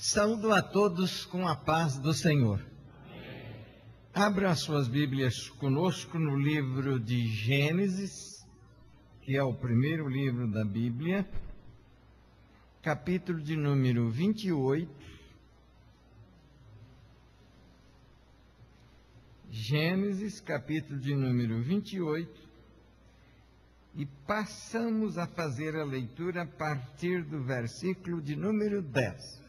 Saúdo a todos com a paz do Senhor. Abra as suas Bíblias conosco no livro de Gênesis, que é o primeiro livro da Bíblia, capítulo de número 28. Gênesis, capítulo de número 28. E passamos a fazer a leitura a partir do versículo de número 10.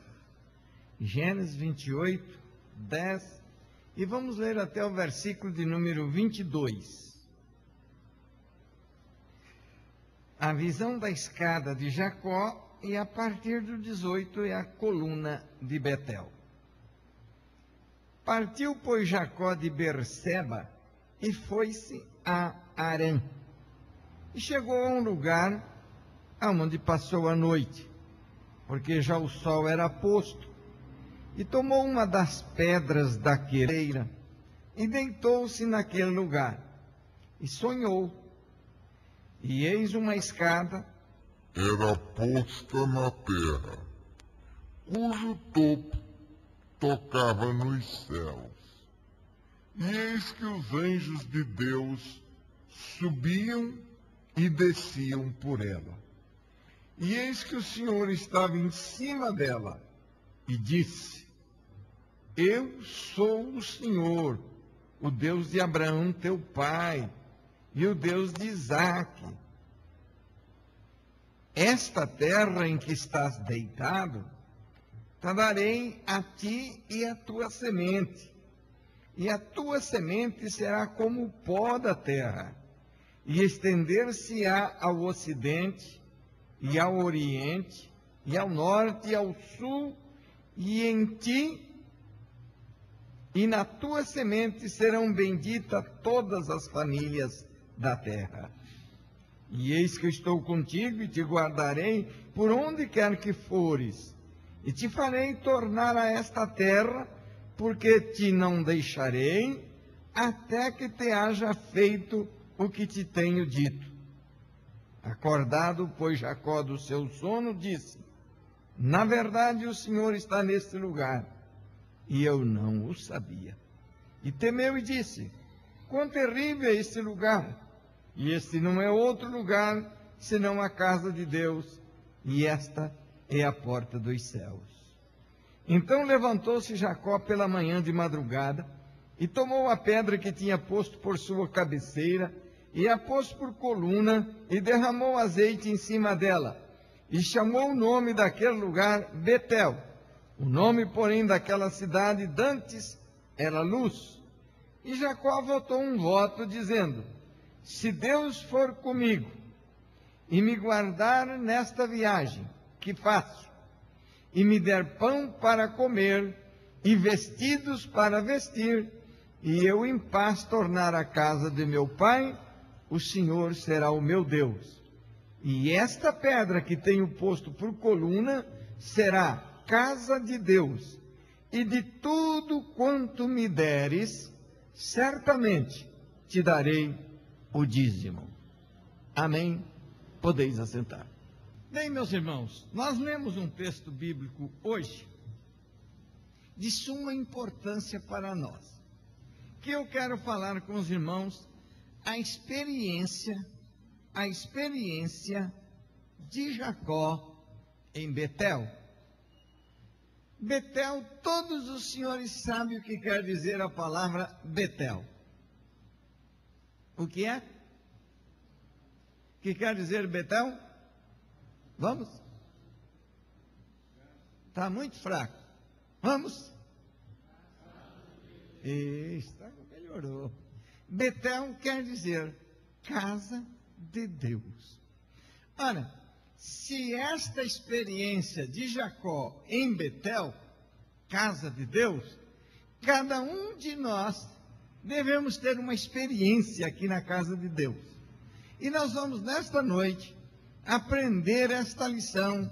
Gênesis 28, 10. E vamos ler até o versículo de número 22. A visão da escada de Jacó e a partir do 18 é a coluna de Betel. Partiu, pois, Jacó de Berseba e foi-se a Arã. E chegou a um lugar aonde passou a noite, porque já o sol era posto. E tomou uma das pedras da quereira e deitou-se naquele lugar. E sonhou. E eis uma escada. Era posta na terra, cujo topo tocava nos céus. E eis que os anjos de Deus subiam e desciam por ela. E eis que o Senhor estava em cima dela e disse: Eu sou o Senhor, o Deus de Abraão, teu pai, e o Deus de Isaque. Esta terra em que estás deitado, te darei a ti e a tua semente, e a tua semente será como o pó da terra e estender-se-á ao ocidente, e ao oriente, e ao norte, e ao sul, e em ti e na tua semente serão benditas todas as famílias da terra. E eis que estou contigo e te guardarei por onde quer que fores, e te farei tornar a esta terra, porque te não deixarei até que te haja feito o que te tenho dito. Acordado, pois Jacó do seu sono, disse: Na verdade, o Senhor está neste lugar, e eu não o sabia. E temeu e disse: Quão terrível é este lugar! E este não é outro lugar senão a casa de Deus, e esta é a porta dos céus. Então levantou-se Jacó pela manhã de madrugada, e tomou a pedra que tinha posto por sua cabeceira, e a pôs por coluna e derramou azeite em cima dela. E chamou o nome daquele lugar Betel. O nome, porém, daquela cidade dantes era Luz. E Jacó votou um voto, dizendo: Se Deus for comigo e me guardar nesta viagem que faço, e me der pão para comer e vestidos para vestir, e eu em paz tornar a casa de meu pai, o Senhor será o meu Deus. E esta pedra que tenho posto por coluna será casa de Deus. E de tudo quanto me deres, certamente te darei o dízimo. Amém? Podeis assentar. Bem, meus irmãos, nós lemos um texto bíblico hoje de suma importância para nós, que eu quero falar com os irmãos a experiência, a experiência de Jacó em Betel. Betel, todos os senhores sabem o que quer dizer a palavra Betel. O que é? O que quer dizer Betel? Vamos? Está muito fraco. Vamos? Está, melhorou. Betel quer dizer casa de Deus. Ora, se esta experiência de Jacó em Betel, casa de Deus, cada um de nós devemos ter uma experiência aqui na casa de Deus. E nós vamos nesta noite aprender esta lição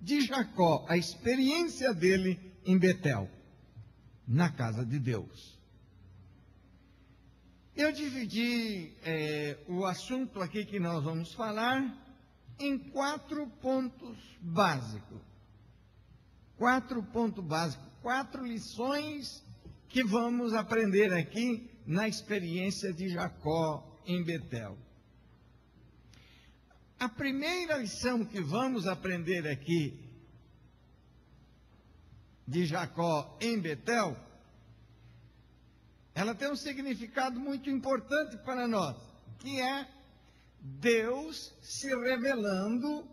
de Jacó, a experiência dele em Betel, na casa de Deus. Eu dividi é, o assunto aqui que nós vamos falar em quatro pontos básicos. quatro pontos básicos, quatro lições que vamos aprender aqui na experiência de Jacó em Betel. A primeira lição que vamos aprender aqui de Jacó em Betel, ela tem um significado muito importante para nós, que é Deus se revelando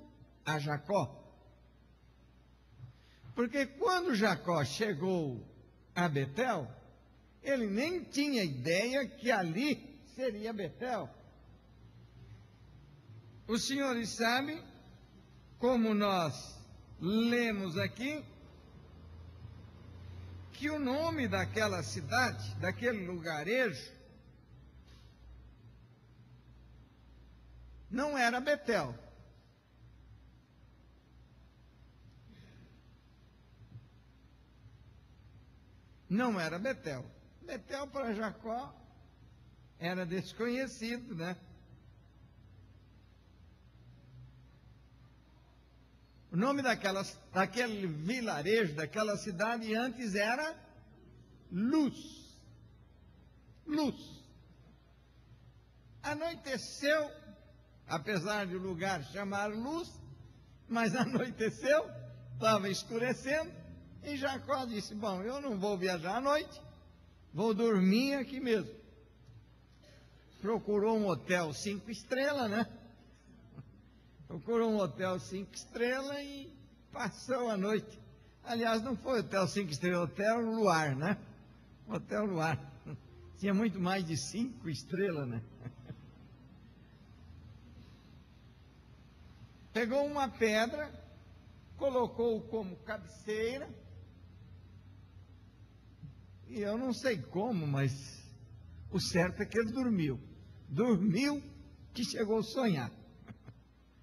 a Jacó. Porque quando Jacó chegou a Betel, ele nem tinha ideia que ali seria Betel. Os senhores sabem, como nós lemos aqui, que o nome daquela cidade, daquele lugarejo, não era Betel. Não era Betel. Betel para Jacó era desconhecido, né? O nome daquela, daquele vilarejo, daquela cidade antes era Luz. Luz. Anoiteceu, apesar de o lugar chamar Luz, mas anoiteceu, estava escurecendo, e Jacó disse: Bom, eu não vou viajar à noite, vou dormir aqui mesmo. Procurou um hotel cinco estrelas, né? procurou um hotel cinco estrelas e passou a noite. Aliás, não foi hotel cinco estrelas, hotel Luar, né? Hotel Luar. Tinha muito mais de cinco estrelas, né? Pegou uma pedra, colocou como cabeceira, e eu não sei como, mas o certo é que ele dormiu. Dormiu que chegou a sonhar.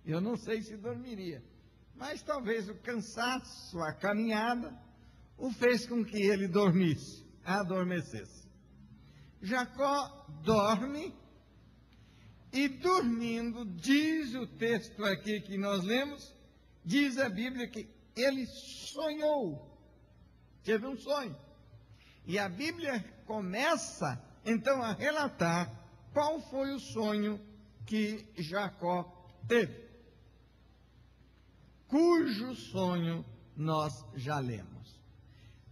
Eu não sei se dormiria. Mas talvez o cansaço, a caminhada, o fez com que ele dormisse, adormecesse. Jacó dorme e dormindo, diz o texto aqui que nós lemos, diz a Bíblia que ele sonhou, teve um sonho. E a Bíblia começa então a relatar qual foi o sonho que Jacó teve cujo sonho nós já lemos.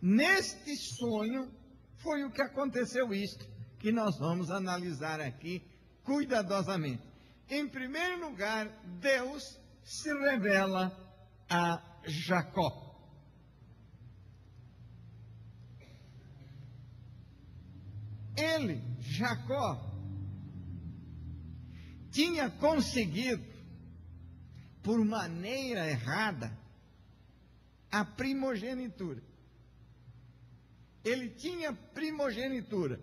Neste sonho foi o que aconteceu isto que nós vamos analisar aqui cuidadosamente. Em primeiro lugar, Deus se revela a Jacó. Ele, Jacó, tinha conseguido por maneira errada a primogenitura. Ele tinha primogenitura,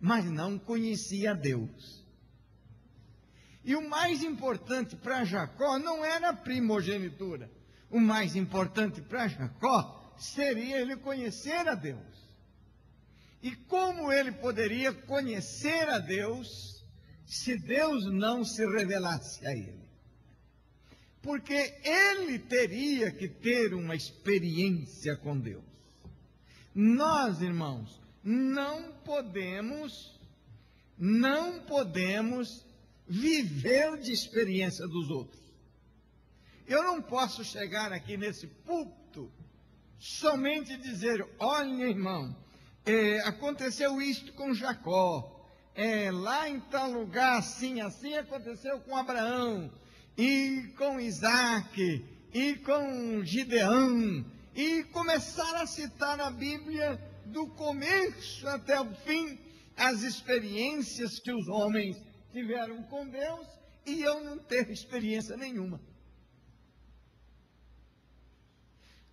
mas não conhecia Deus. E o mais importante para Jacó não era a primogenitura. O mais importante para Jacó seria ele conhecer a Deus. E como ele poderia conhecer a Deus se Deus não se revelasse a ele? porque ele teria que ter uma experiência com Deus. Nós, irmãos, não podemos, não podemos viver de experiência dos outros. Eu não posso chegar aqui nesse púlpito somente dizer: olha, irmão, é, aconteceu isto com Jacó, é, lá em tal lugar, assim, assim aconteceu com Abraão e com Isaac, e com Gideão, e começar a citar a Bíblia do começo até o fim, as experiências que os homens tiveram com Deus, e eu não ter experiência nenhuma.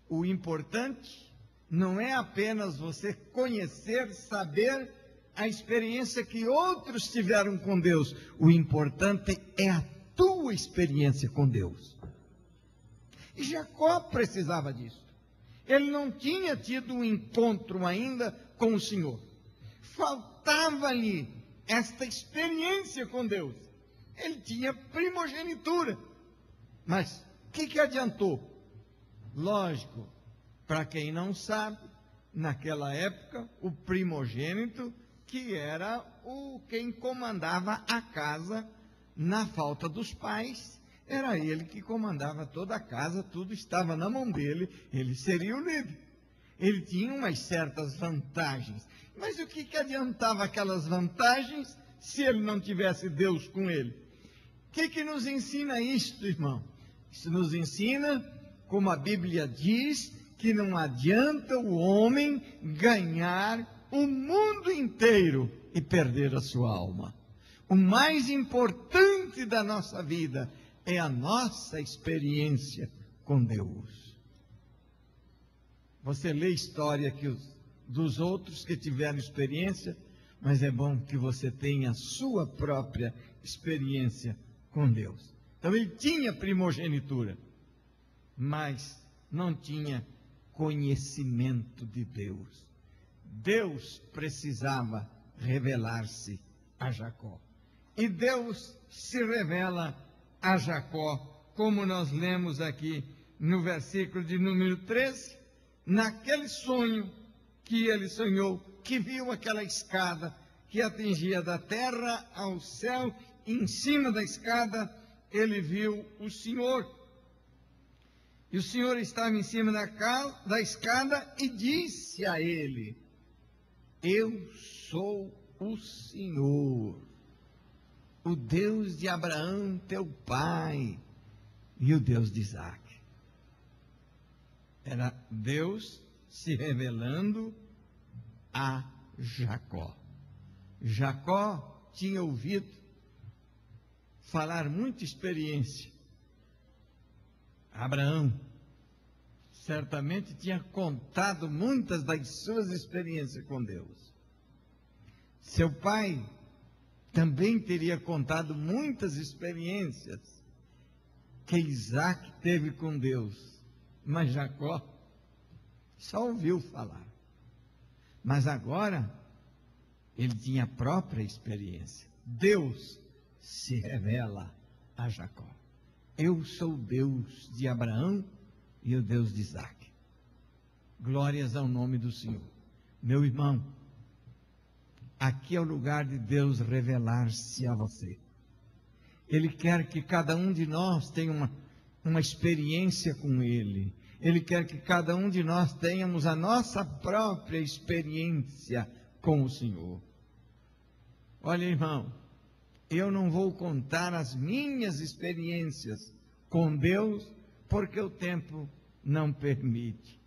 O importante não é apenas você conhecer, saber a experiência que outros tiveram com Deus. O importante é a tua experiência com Deus. E Jacó precisava disso. Ele não tinha tido um encontro ainda com o Senhor. Faltava-lhe esta experiência com Deus. Ele tinha primogenitura. Mas o que, que adiantou? Lógico, Para quem não sabe, naquela época, o primogênito, que era o quem comandava a casa na falta dos pais, era ele que comandava toda a casa, tudo estava na mão dele, ele seria o líder. Ele tinha umas certas vantagens. Mas o que, que adiantava aquelas vantagens se ele não tivesse Deus com ele? O que, que nos ensina isto, irmão? Isso nos ensina, como a Bíblia diz, que não adianta o homem ganhar o mundo inteiro e perder a sua alma. O mais importante da nossa vida é a nossa experiência com Deus. Você lê história que os, dos outros que tiveram experiência, mas é bom que você tenha a sua própria experiência com Deus. Então ele tinha primogenitura, mas não tinha conhecimento de Deus. Deus precisava revelar-se a Jacó. E Deus se revela a Jacó, como nós lemos aqui no versículo de número 13, naquele sonho que ele sonhou, que viu aquela escada que atingia da terra ao céu, em cima da escada ele viu o Senhor. E o Senhor estava em cima da, casa, da escada e disse a ele: Eu sou o Senhor o Deus de Abraão, teu pai, e o Deus de Isaac. Era Deus se revelando a Jacó. Jacó tinha ouvido falar muita experiência. Abraão certamente tinha contado muitas das suas experiências com Deus. Seu pai também teria contado muitas experiências que Isaac teve com Deus, mas Jacó só ouviu falar. Mas agora ele tinha a própria experiência. Deus se revela a Jacó. Eu sou o Deus de Abraão e o Deus de Isaac. Glórias ao nome do Senhor. Meu irmão, Aqui é o lugar de Deus revelar-se a você. Ele quer que cada um de nós tenha uma, uma experiência com Ele. Ele quer que cada um de nós tenhamos a nossa própria experiência com o Senhor. Olha, irmão, eu não vou contar as minhas experiências com Deus, porque o tempo não permite.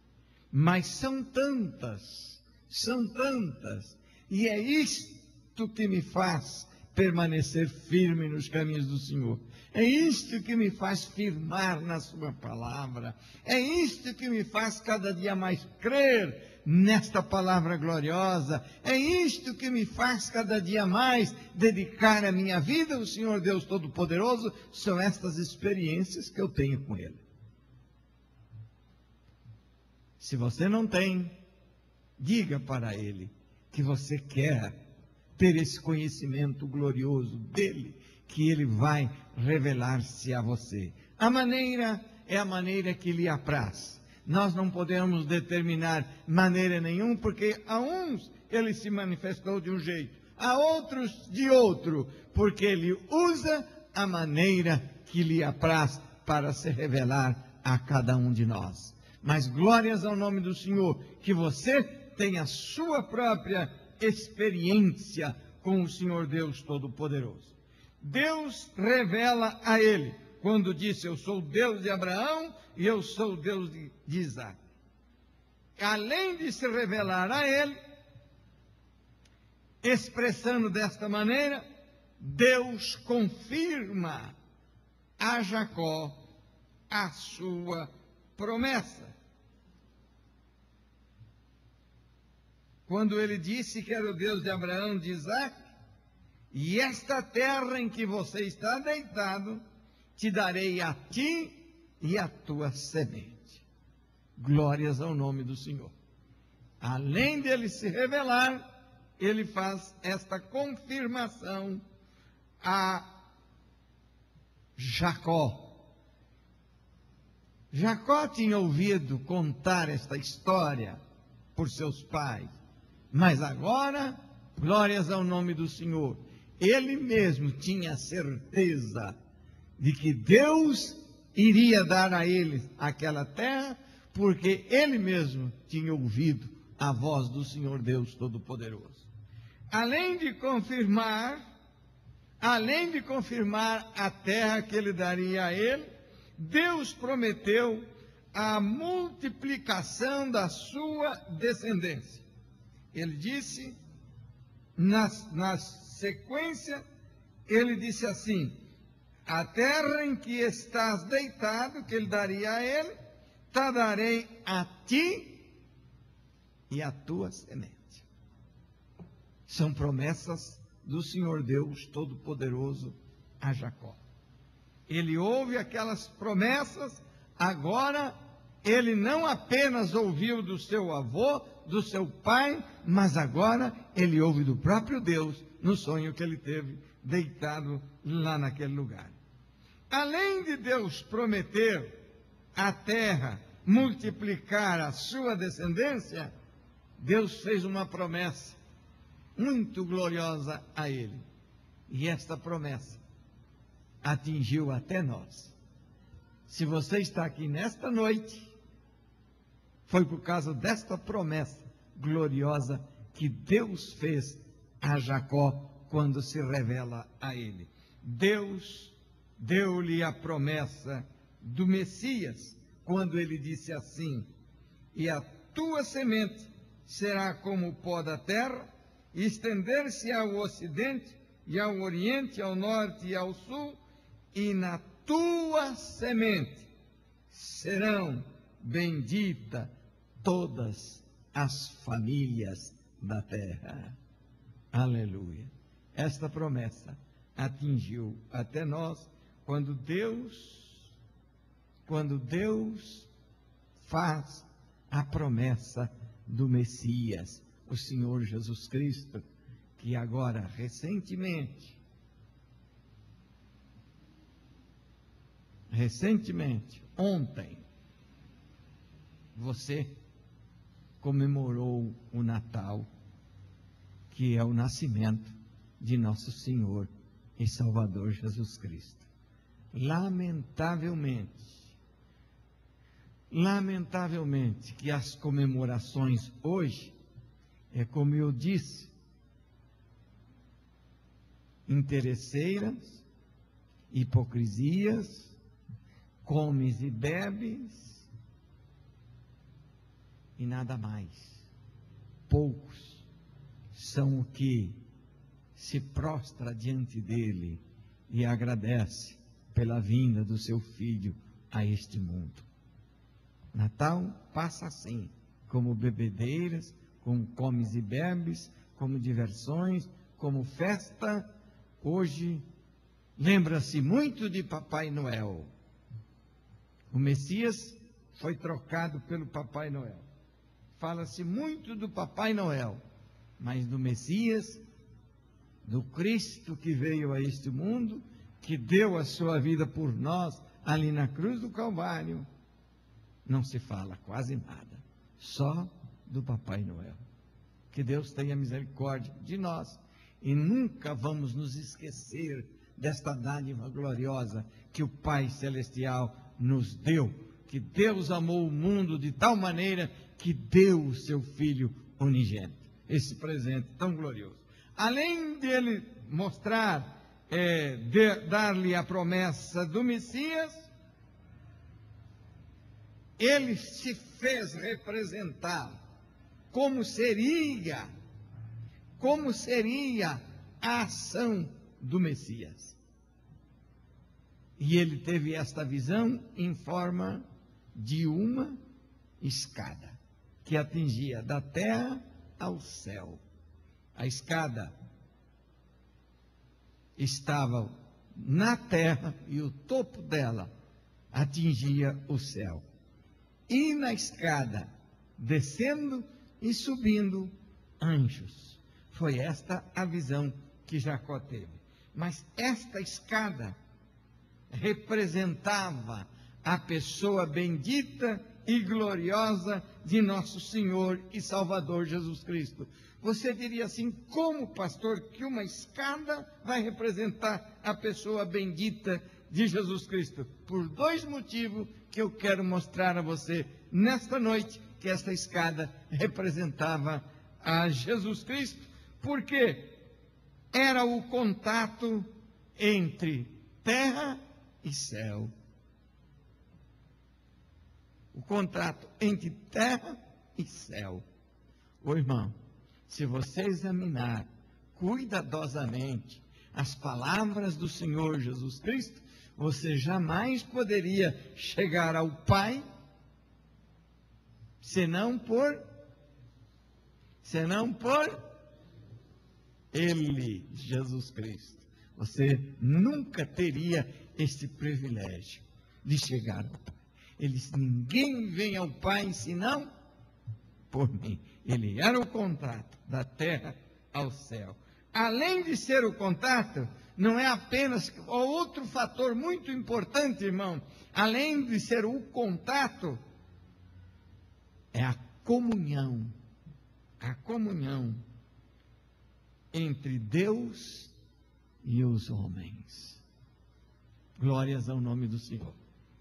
Mas são tantas, são tantas, e é isto que me faz permanecer firme nos caminhos do Senhor. É isto que me faz firmar na Sua palavra. É isto que me faz cada dia mais crer nesta palavra gloriosa. É isto que me faz cada dia mais dedicar a minha vida ao Senhor Deus Todo-Poderoso. São estas experiências que eu tenho com Ele. Se você não tem, diga para Ele que você quer ter esse conhecimento glorioso dele, que ele vai revelar-se a você. A maneira é a maneira que lhe apraz. Nós não podemos determinar maneira nenhuma, porque a uns ele se manifestou de um jeito, a outros de outro, porque ele usa a maneira que lhe apraz para se revelar a cada um de nós. Mas glórias ao nome do Senhor, que você tem a sua própria experiência com o Senhor Deus Todo-Poderoso. Deus revela a ele, quando disse: Eu sou Deus de Abraão e eu sou Deus de, de Isaac. Além de se revelar a ele, expressando desta maneira, Deus confirma a Jacó a sua promessa. quando ele disse que era o Deus de Abraão, de Isaac, e esta terra em que você está deitado, te darei a ti e a tua semente. Glórias ao nome do Senhor. Além dele se revelar, ele faz esta confirmação a Jacó. Jacó tinha ouvido contar esta história por seus pais, mas agora, glórias ao nome do Senhor, ele mesmo tinha certeza de que Deus iria dar a ele aquela terra, porque ele mesmo tinha ouvido a voz do Senhor Deus Todo-Poderoso. Além de confirmar, além de confirmar a terra que ele daria a ele, Deus prometeu a multiplicação da sua descendência. Ele disse, na, na sequência, ele disse assim: a terra em que estás deitado, que ele daria a ele, te darei a ti e a tua semente. São promessas do Senhor Deus Todo-Poderoso a Jacó. Ele ouve aquelas promessas, agora ele não apenas ouviu do seu avô, do seu pai, mas agora ele ouve do próprio Deus no sonho que ele teve deitado lá naquele lugar. Além de Deus prometer a terra multiplicar a sua descendência, Deus fez uma promessa muito gloriosa a ele. E esta promessa atingiu até nós. Se você está aqui nesta noite, foi por causa desta promessa gloriosa que Deus fez a Jacó quando se revela a ele. Deus deu-lhe a promessa do Messias, quando ele disse assim: E a tua semente será como o pó da terra, e estender-se ao ocidente, e ao oriente, ao norte e ao sul, e na tua semente serão benditas todas as famílias da terra. Aleluia. Esta promessa atingiu até nós quando Deus, quando Deus faz a promessa do Messias, o Senhor Jesus Cristo, que agora, recentemente, recentemente, ontem, você comemorou o Natal, que é o nascimento de nosso Senhor e Salvador Jesus Cristo. Lamentavelmente, lamentavelmente que as comemorações hoje, é como eu disse, interesseiras, hipocrisias, comes e bebes e nada mais. Poucos são o que se prostra diante dele e agradece pela vinda do seu filho a este mundo. Natal passa assim, como bebedeiras, como comes e bebes, como diversões, como festa. Hoje lembra-se muito de Papai Noel. O Messias foi trocado pelo Papai Noel. Fala-se muito do Papai Noel, mas do Messias, do Cristo que veio a este mundo que deu a sua vida por nós ali na cruz do Calvário, não se fala quase nada, só do Papai Noel. Que Deus tenha misericórdia de nós e nunca vamos nos esquecer desta dádiva gloriosa que o Pai Celestial nos deu. Que Deus amou o mundo de tal maneira que deu o seu Filho unigênito. Esse presente tão glorioso. Além dele mostrar é, dar-lhe a promessa do Messias, ele se fez representar como seria, como seria a ação do Messias. E ele teve esta visão em forma de uma escada que atingia da terra ao céu. A escada estava na terra e o topo dela atingia o céu. E na escada, descendo e subindo, anjos. Foi esta a visão que Jacó teve. Mas esta escada representava a pessoa bendita e gloriosa de nosso Senhor e Salvador Jesus Cristo. Você diria assim: como, pastor, que uma escada vai representar a pessoa bendita de Jesus Cristo? Por dois motivos que eu quero mostrar a você nesta noite, que esta escada representava a Jesus Cristo, porque era o contato entre terra e céu o contrato entre terra e céu. Ô irmão, se você examinar cuidadosamente as palavras do Senhor Jesus Cristo, você jamais poderia chegar ao Pai senão por senão por ele, Jesus Cristo. Você nunca teria esse privilégio de chegar ao Pai. Ele disse: Ninguém vem ao Pai senão por mim. Ele era o contato da terra ao céu. Além de ser o contato, não é apenas outro fator muito importante, irmão. Além de ser o contato, é a comunhão. A comunhão entre Deus e os homens. Glórias ao nome do Senhor.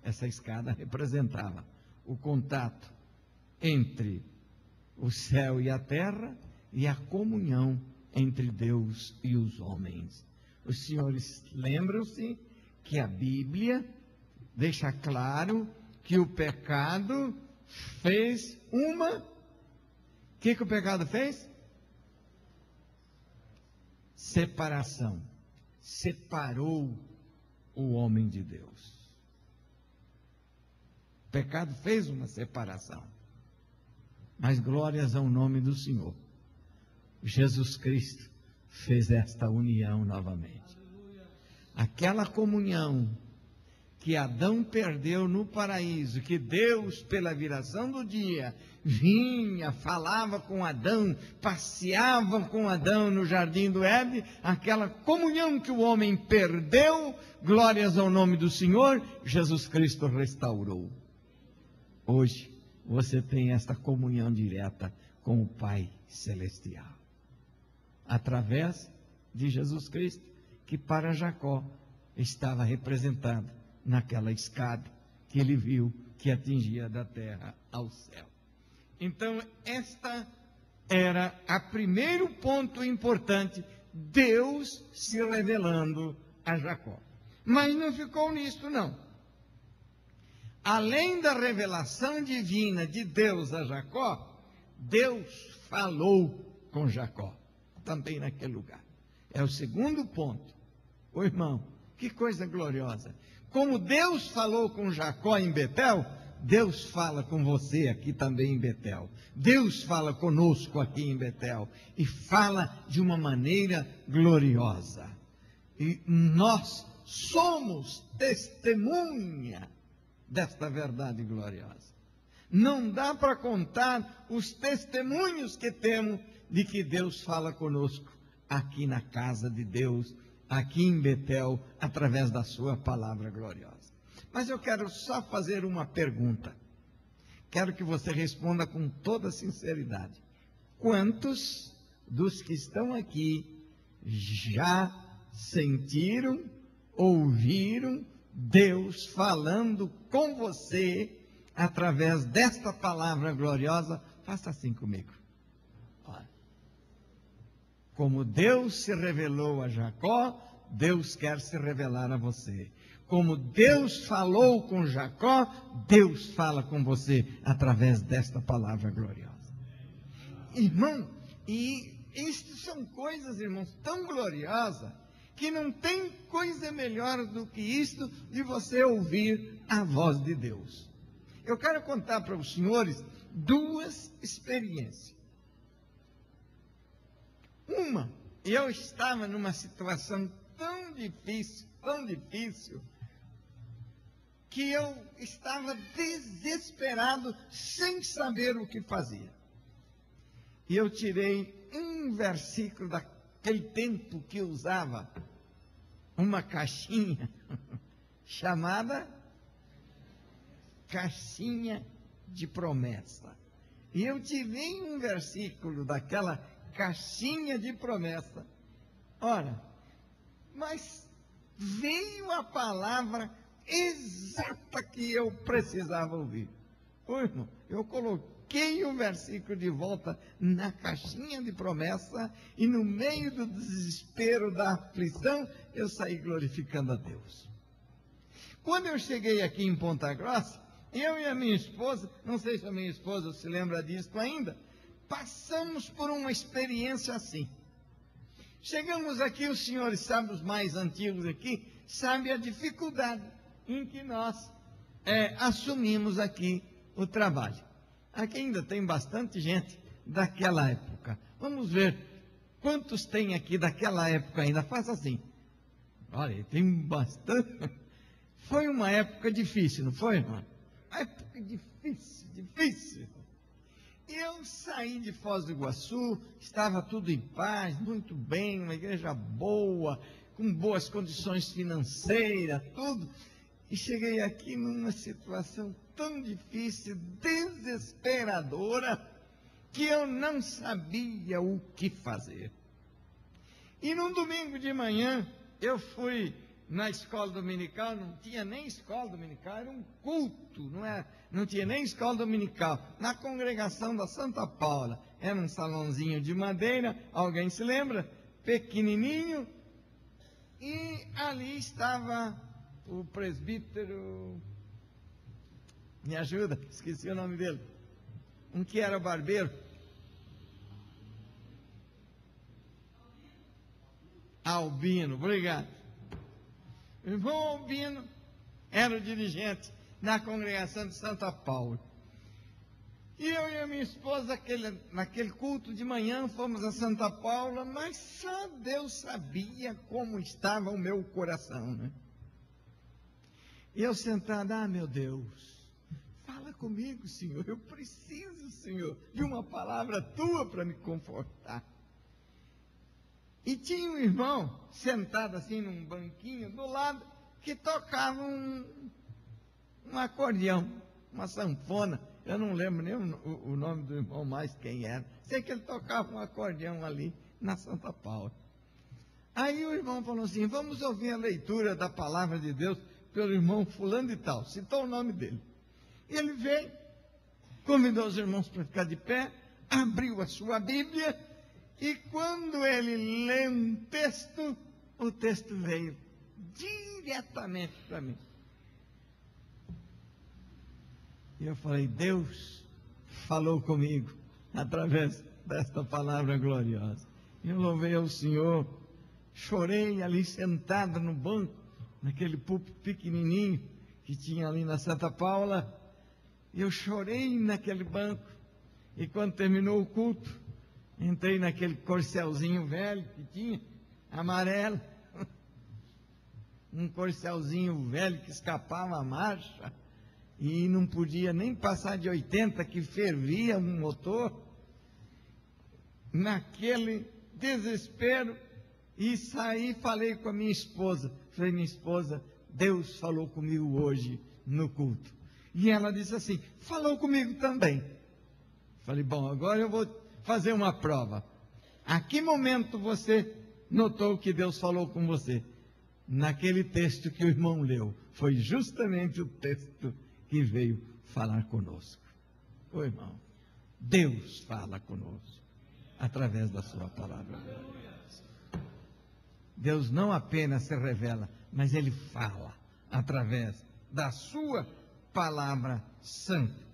Essa escada representava o contato entre o céu e a terra e a comunhão entre Deus e os homens. Os senhores lembram-se que a Bíblia deixa claro que o pecado fez uma. O que, que o pecado fez? Separação. Separou o homem de Deus pecado fez uma separação. Mas glórias ao nome do Senhor. Jesus Cristo fez esta união novamente. Aquela comunhão que Adão perdeu no paraíso, que Deus, pela viração do dia, vinha, falava com Adão, passeava com Adão no jardim do Éden, aquela comunhão que o homem perdeu, glórias ao nome do Senhor, Jesus Cristo restaurou. Hoje você tem esta comunhão direta com o Pai Celestial. Através de Jesus Cristo, que para Jacó estava representado naquela escada que ele viu que atingia da terra ao céu. Então, esta era a primeiro ponto importante, Deus se revelando a Jacó. Mas não ficou nisto não além da revelação divina de Deus a Jacó, Deus falou com Jacó, também naquele lugar. É o segundo ponto. Ô irmão, que coisa gloriosa. Como Deus falou com Jacó em Betel, Deus fala com você aqui também em Betel. Deus fala conosco aqui em Betel. E fala de uma maneira gloriosa. E nós somos testemunha desta verdade gloriosa. Não dá para contar os testemunhos que temos de que Deus fala conosco aqui na casa de Deus, aqui em Betel, através da Sua palavra gloriosa. Mas eu quero só fazer uma pergunta. Quero que você responda com toda sinceridade. Quantos dos que estão aqui já sentiram, ouviram Deus falando com você através desta palavra gloriosa, faça assim comigo. Olha. Como Deus se revelou a Jacó, Deus quer se revelar a você. Como Deus falou com Jacó, Deus fala com você através desta palavra gloriosa. Irmão, e isto são coisas, irmãos, tão gloriosas que não tem coisa melhor do que isto de você ouvir a voz de Deus. Eu quero contar para os senhores duas experiências. Uma, eu estava numa situação tão difícil, tão difícil, que eu estava desesperado, sem saber o que fazia. E eu tirei um versículo da naquele tempo que usava uma caixinha chamada caixinha de promessa. E eu tirei um versículo daquela caixinha de promessa. Ora, mas veio a palavra exata que eu precisava ouvir. Ô, irmão, eu coloquei o versículo de volta na caixinha de promessa e no meio do desespero, da aflição, eu saí glorificando a Deus. Quando eu cheguei aqui em Ponta Grossa, eu e a minha esposa, não sei se a minha esposa se lembra disso ainda, passamos por uma experiência assim. Chegamos aqui, os senhores sabem, os mais antigos aqui, sabem a dificuldade em que nós é, assumimos aqui o trabalho. Aqui ainda tem bastante gente daquela época. Vamos ver quantos tem aqui daquela época ainda. Faça assim. Olha, tem bastante. Foi uma época difícil, não foi, irmão? Época difícil, difícil. Eu saí de Foz do Iguaçu, estava tudo em paz, muito bem, uma igreja boa, com boas condições financeiras, tudo. E cheguei aqui numa situação tão difícil, desesperadora, que eu não sabia o que fazer. E num domingo de manhã, eu fui na escola dominical, não tinha nem escola dominical, era um culto, não, era, não tinha nem escola dominical. Na congregação da Santa Paula, era um salãozinho de madeira, alguém se lembra? Pequenininho, e ali estava o presbítero. Me ajuda, esqueci o nome dele. Um que era barbeiro. Albino, obrigado. O irmão Albino era o dirigente na congregação de Santa Paula. E eu e a minha esposa, aquele, naquele culto de manhã, fomos a Santa Paula, mas só Deus sabia como estava o meu coração, né? E eu sentado, ah, meu Deus, fala comigo, Senhor, eu preciso, Senhor, de uma palavra tua para me confortar. E tinha um irmão sentado assim num banquinho do lado que tocava um, um acordeão, uma sanfona. Eu não lembro nem o, o, nome do irmão mais quem era. Sei que ele tocava um acordeão ali na Santa Paula. Aí o irmão falou assim: vamos ouvir a leitura da palavra de Deus pelo irmão fulano e tal. Citou o nome dele. Ele veio, convidou os irmãos para ficar de pé, abriu a sua Bíblia e quando ele lê um texto, o texto veio diretamente para mim. E eu falei, Deus falou comigo através desta palavra gloriosa. Eu louvei ao Senhor, chorei ali sentado no banco, naquele púlpito pequenininho que tinha ali na Santa Paula. Eu chorei naquele banco. E quando terminou o culto, Entrei naquele corcelzinho velho que tinha, amarelo. Um corcelzinho velho que escapava a marcha e não podia nem passar de 80 que fervia um motor. Naquele desespero, e saí falei com a minha esposa. Falei, minha esposa, Deus falou comigo hoje no culto. E ela disse assim: falou comigo também. Falei, bom, agora eu vou fazer uma prova. A que momento você notou que Deus falou com você? Naquele texto que o irmão leu. Foi justamente o texto que veio falar conosco. Ô irmão, Deus fala conosco através da sua palavra. Deus não apenas se revela, mas ele fala através da sua palavra santa.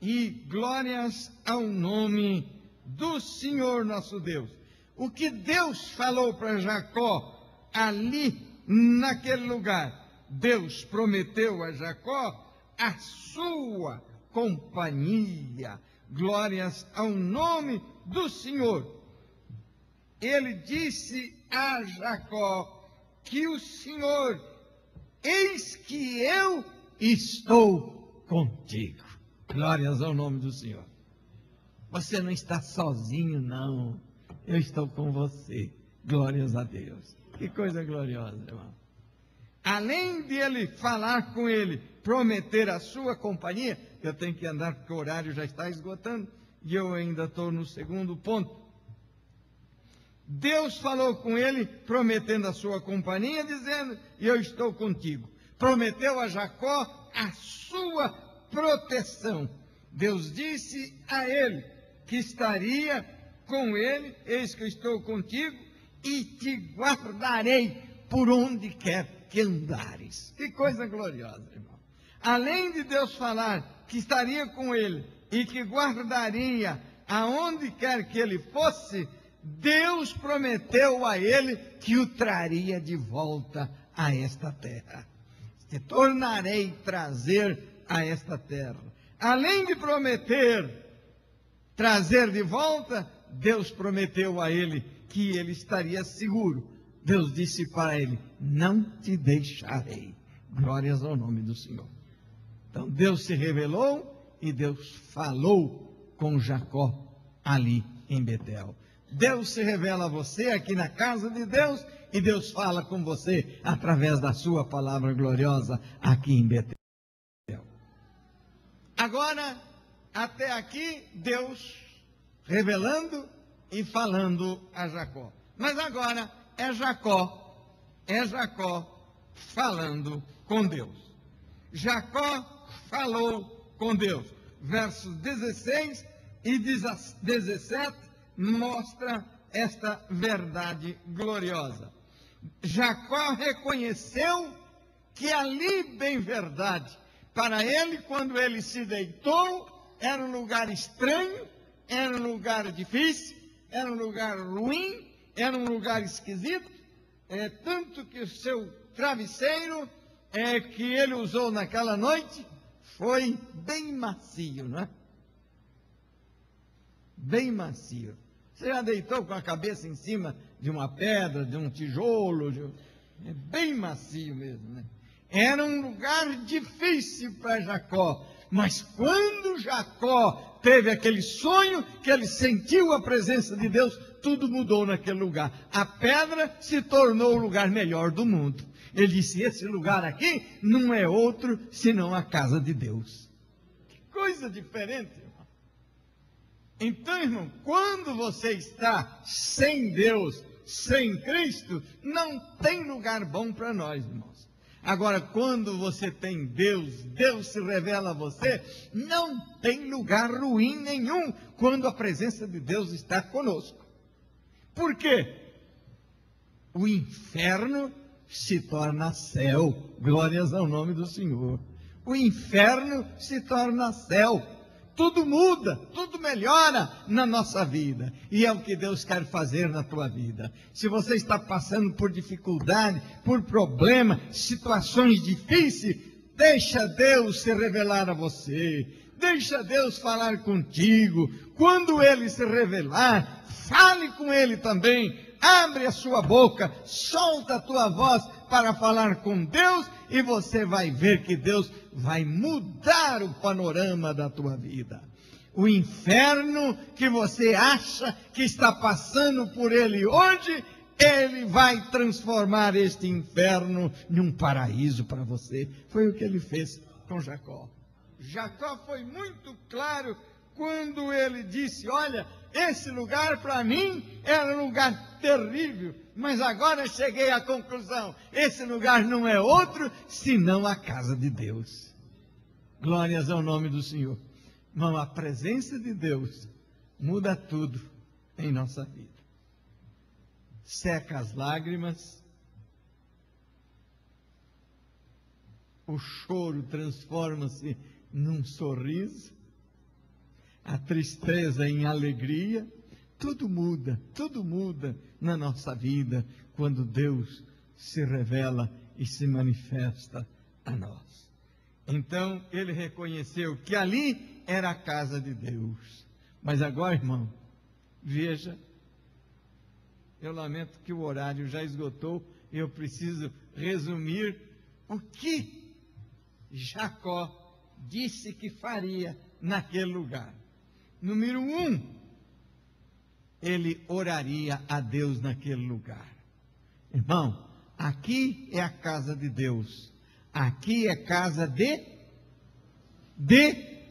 E glórias ao nome do Senhor nosso Deus. O que Deus falou para Jacó ali, naquele lugar, Deus prometeu a Jacó a sua companhia. Glórias ao nome do Senhor. Ele disse a Jacó que o Senhor, eis que eu estou contigo. Glórias ao nome do Senhor. Você não está sozinho, não. Eu estou com você. Glórias a Deus. Que coisa gloriosa, irmão. Além de ele falar com ele prometer a sua companhia, eu tenho que andar porque o horário já está esgotando e eu ainda estou no segundo ponto. Deus falou com ele, prometendo a sua companhia, dizendo: Eu estou contigo. Prometeu a Jacó a sua proteção. Deus disse a ele que estaria com ele: Eis que eu estou contigo e te guardarei por onde quer que andares. Que coisa gloriosa, irmão. Além de Deus falar que estaria com ele e que guardaria aonde quer que ele fosse, Deus prometeu a ele que o traria de volta a esta terra. Te tornarei trazer a esta terra. Além de prometer trazer de volta, Deus prometeu a ele que ele estaria seguro. Deus disse para ele: Não te deixarei. Glórias ao nome do Senhor. Então Deus se revelou e Deus falou com Jacó ali em Betel. Deus se revela a você aqui na casa de Deus e Deus fala com você através da sua palavra gloriosa aqui em Betel. Agora, até aqui, Deus revelando e falando a Jacó. Mas agora é Jacó, é Jacó falando com Deus. Jacó falou com Deus. Versos 16 e 17 mostra esta verdade gloriosa. Jacó reconheceu que ali, bem verdade, para ele, quando ele se deitou, era um lugar estranho, era um lugar difícil, era um lugar ruim, era um lugar esquisito, é, tanto que o seu travesseiro é, que ele usou naquela noite foi bem macio, não é? bem macio. Você já deitou com a cabeça em cima de uma pedra, de um tijolo, de... é bem macio mesmo, né? Era um lugar difícil para Jacó, mas quando Jacó teve aquele sonho que ele sentiu a presença de Deus, tudo mudou naquele lugar. A pedra se tornou o lugar melhor do mundo. Ele disse: Esse lugar aqui não é outro senão a casa de Deus. Que coisa diferente. Então, irmão, quando você está sem Deus, sem Cristo, não tem lugar bom para nós, irmãos. Agora, quando você tem Deus, Deus se revela a você, não tem lugar ruim nenhum quando a presença de Deus está conosco. Por quê? O inferno se torna céu. Glórias ao nome do Senhor. O inferno se torna céu tudo muda, tudo melhora na nossa vida. E é o que Deus quer fazer na tua vida. Se você está passando por dificuldade, por problema, situações difíceis, deixa Deus se revelar a você. Deixa Deus falar contigo. Quando Ele se revelar, fale com Ele também. Abre a sua boca, solta a tua voz para falar com Deus e você vai ver que Deus vai mudar o panorama da tua vida. O inferno que você acha que está passando por ele hoje, ele vai transformar este inferno num paraíso para você. Foi o que ele fez com Jacó. Jacó foi muito claro quando ele disse: Olha, esse lugar para mim era um lugar terrível, mas agora cheguei à conclusão: esse lugar não é outro senão a casa de Deus. Glórias ao nome do Senhor. Irmão, a presença de Deus muda tudo em nossa vida. Seca as lágrimas, o choro transforma-se num sorriso, a tristeza em alegria, tudo muda, tudo muda na nossa vida quando Deus se revela e se manifesta a nós. Então ele reconheceu que ali era a casa de Deus. Mas agora, irmão, veja, eu lamento que o horário já esgotou e eu preciso resumir o que Jacó disse que faria naquele lugar. Número um, ele oraria a Deus naquele lugar. Irmão, aqui é a casa de Deus. Aqui é casa de de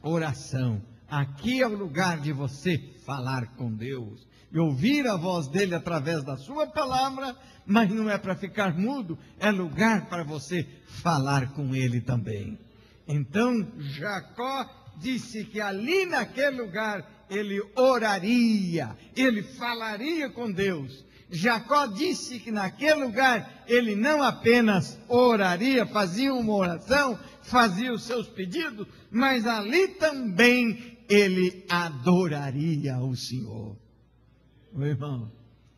oração. Aqui é o lugar de você falar com Deus e ouvir a voz dele através da sua palavra, mas não é para ficar mudo, é lugar para você falar com ele também. Então Jacó disse que ali naquele lugar ele oraria, ele falaria com Deus. Jacó disse que naquele lugar ele não apenas oraria, fazia uma oração, fazia os seus pedidos, mas ali também ele adoraria o Senhor. Meu irmão,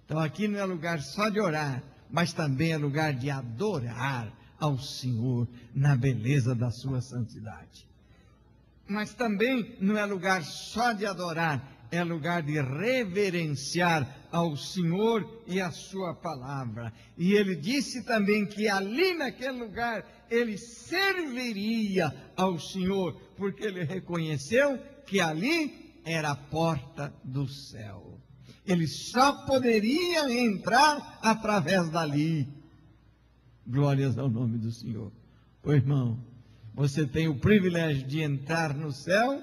então aqui não é lugar só de orar, mas também é lugar de adorar ao Senhor na beleza da sua santidade. Mas também não é lugar só de adorar, é lugar de reverenciar ao Senhor e a sua palavra. E ele disse também que ali naquele lugar ele serviria ao Senhor, porque ele reconheceu que ali era a porta do céu. Ele só poderia entrar através dali. Glórias ao nome do Senhor. Ô irmão, você tem o privilégio de entrar no céu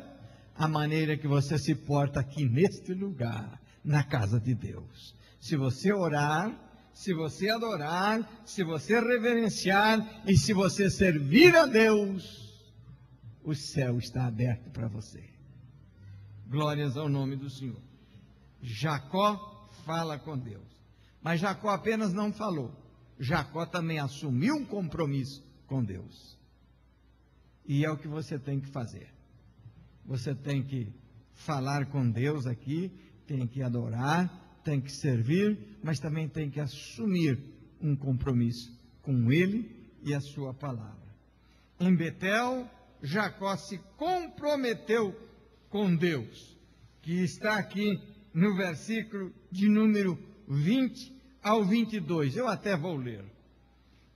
a maneira que você se porta aqui neste lugar, na casa de Deus. Se você orar, se você adorar, se você reverenciar e se você servir a Deus, o céu está aberto para você. Glórias ao nome do Senhor. Jacó fala com Deus. Mas Jacó apenas não falou. Jacó também assumiu um compromisso com Deus. E é o que você tem que fazer. Você tem que falar com Deus aqui, tem que adorar, tem que servir, mas também tem que assumir um compromisso com Ele e a Sua palavra. Em Betel, Jacó se comprometeu com Deus, que está aqui no versículo de número 20 ao 22. Eu até vou ler.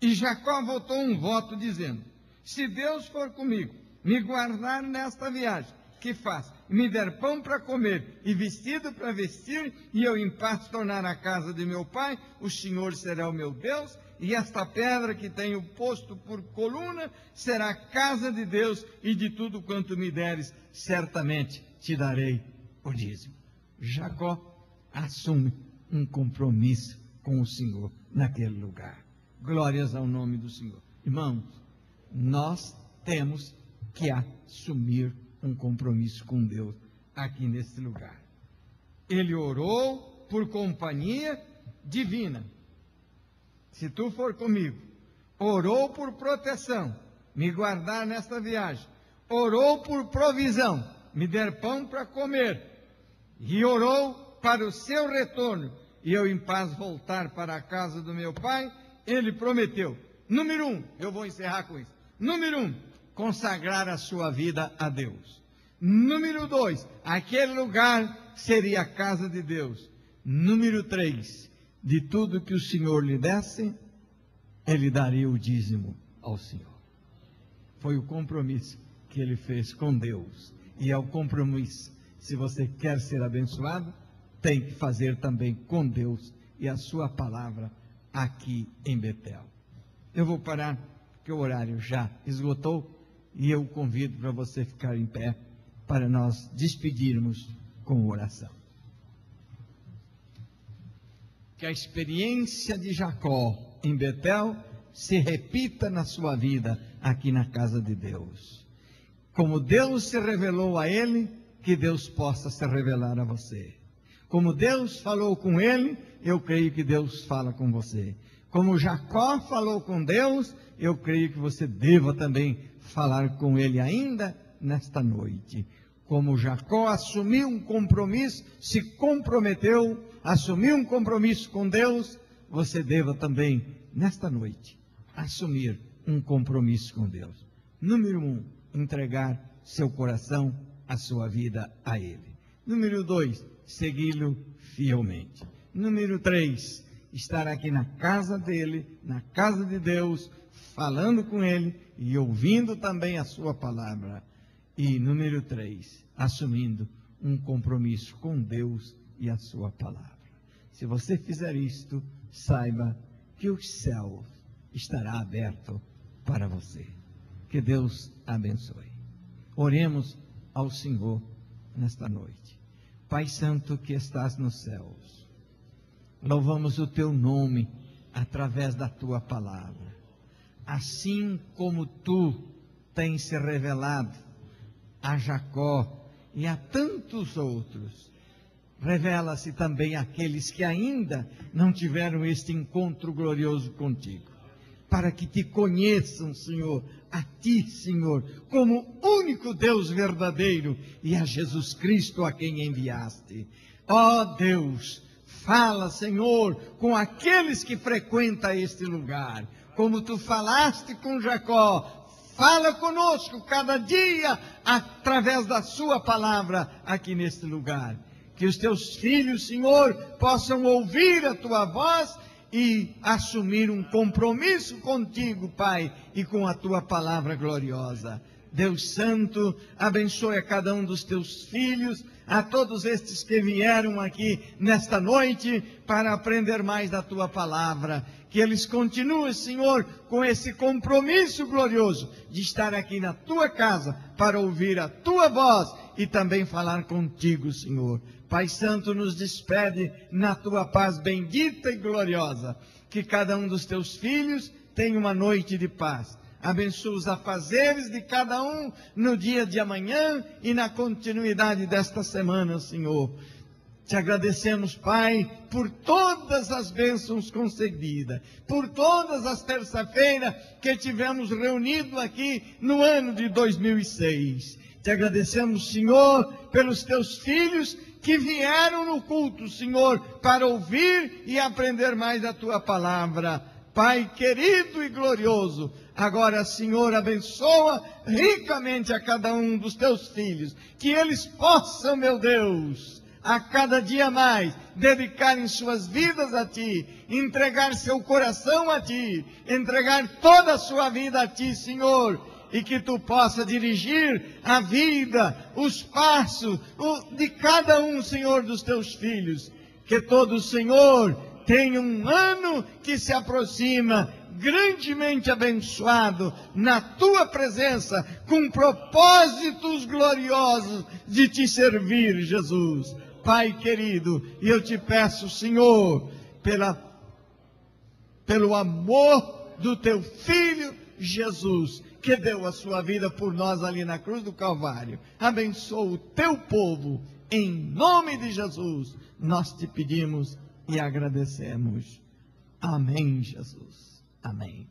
E Jacó votou um voto dizendo: Se Deus for comigo, me guardar nesta viagem que faz? Me der pão para comer e vestido para vestir, e eu em paz tornar a casa de meu pai, o Senhor será o meu Deus, e esta pedra que tenho posto por coluna será a casa de Deus, e de tudo quanto me deres, certamente te darei o dízimo. Jacó assume um compromisso com o Senhor naquele lugar. Glórias ao nome do Senhor. Irmãos, nós temos que assumir um compromisso com Deus aqui nesse lugar. Ele orou por companhia divina. Se tu for comigo, orou por proteção, me guardar nesta viagem, orou por provisão, me der pão para comer, e orou para o seu retorno, e eu em paz voltar para a casa do meu pai, ele prometeu. Número um, eu vou encerrar com isso. Número um, consagrar a sua vida a Deus. Número dois, aquele lugar seria a casa de Deus. Número três, de tudo que o Senhor lhe desse, ele daria o dízimo ao Senhor. Foi o compromisso que ele fez com Deus. E é o compromisso. Se você quer ser abençoado, tem que fazer também com Deus e a sua palavra aqui em Betel. Eu vou parar, porque o horário já esgotou. E eu convido para você ficar em pé para nós despedirmos com oração. Que a experiência de Jacó em Betel se repita na sua vida aqui na casa de Deus. Como Deus se revelou a ele, que Deus possa se revelar a você. Como Deus falou com ele, eu creio que Deus fala com você. Como Jacó falou com Deus, eu creio que você deva também falar com ele ainda nesta noite. Como Jacó assumiu um compromisso, se comprometeu, assumiu um compromisso com Deus, você deva também, nesta noite, assumir um compromisso com Deus. Número um, entregar seu coração, a sua vida a Ele. Número dois, segui-lo fielmente. Número três, estar aqui na casa dele, na casa de Deus, falando com ele e ouvindo também a sua palavra. E número três, assumindo um compromisso com Deus e a sua palavra. Se você fizer isto, saiba que o céu estará aberto para você. Que Deus abençoe. Oremos ao Senhor nesta noite. Pai Santo que estás nos céus, louvamos o teu nome através da tua palavra. Assim como tu tens se revelado a Jacó e a tantos outros, revela-se também àqueles que ainda não tiveram este encontro glorioso contigo para que te conheçam, Senhor, a ti, Senhor, como único Deus verdadeiro e a Jesus Cristo a quem enviaste. Ó oh, Deus, fala, Senhor, com aqueles que frequentam este lugar, como tu falaste com Jacó. Fala conosco cada dia através da Sua palavra aqui neste lugar. Que os teus filhos, Senhor, possam ouvir a tua voz e assumir um compromisso contigo, Pai, e com a tua palavra gloriosa. Deus Santo, abençoe a cada um dos teus filhos, a todos estes que vieram aqui nesta noite para aprender mais da tua palavra. Que eles continuem, Senhor, com esse compromisso glorioso de estar aqui na tua casa para ouvir a tua voz e também falar contigo, Senhor. Pai Santo, nos despede na tua paz bendita e gloriosa. Que cada um dos teus filhos tenha uma noite de paz. Abençoa os afazeres de cada um no dia de amanhã e na continuidade desta semana, Senhor. Te agradecemos, Pai, por todas as bênçãos concedidas, por todas as terça-feiras que tivemos reunido aqui no ano de 2006. Te agradecemos, Senhor, pelos teus filhos que vieram no culto, Senhor, para ouvir e aprender mais a tua palavra. Pai querido e glorioso, agora, Senhor, abençoa ricamente a cada um dos teus filhos, que eles possam, meu Deus, a cada dia mais, dedicarem suas vidas a Ti, entregar seu coração a Ti, entregar toda a sua vida a Ti, Senhor, e que tu possa dirigir a vida, os passos de cada um, Senhor, dos teus filhos. Que todo Senhor tenha um ano que se aproxima grandemente abençoado na tua presença, com propósitos gloriosos de te servir, Jesus. Pai querido, e eu te peço, Senhor, pela, pelo amor do teu filho Jesus, que deu a sua vida por nós ali na cruz do Calvário. Abençoa o teu povo, em nome de Jesus, nós te pedimos e agradecemos. Amém, Jesus. Amém.